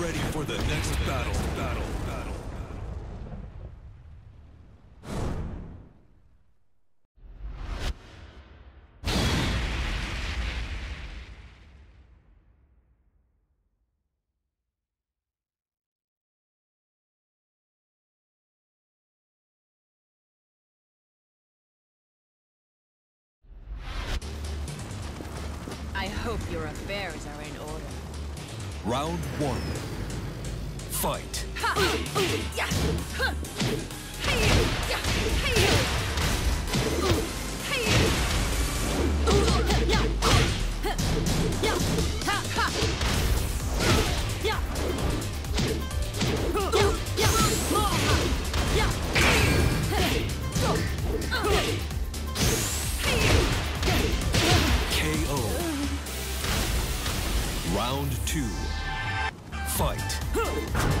ready for the next battle. Battle. Battle. I hope your affairs are in order. Round one. Fight. Two. Fight. KO.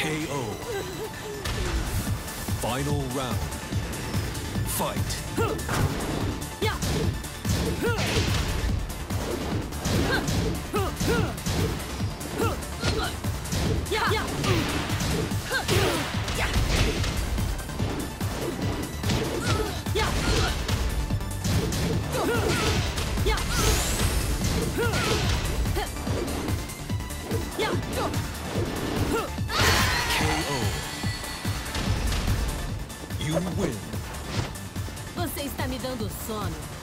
KO. Final round. Fight. You win. Você está me dando sono.